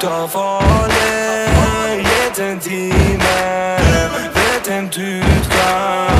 da davonne, jeden Diener wird Tüter.